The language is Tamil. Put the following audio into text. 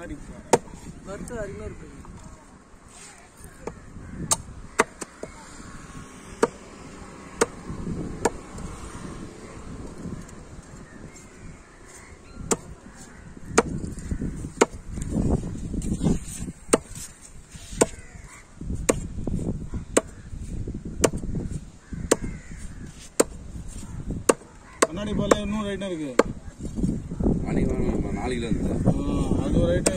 முன்னாடி வறுத்து அருமையாக இருக்கு கண்ணாடி பால் இன்னும் ரைட்டாக இருக்குது நாளைக்கு வாங்க நாளைக்கு கிலோ இருந்தது ஆ, அது ஒரு ரைட்டு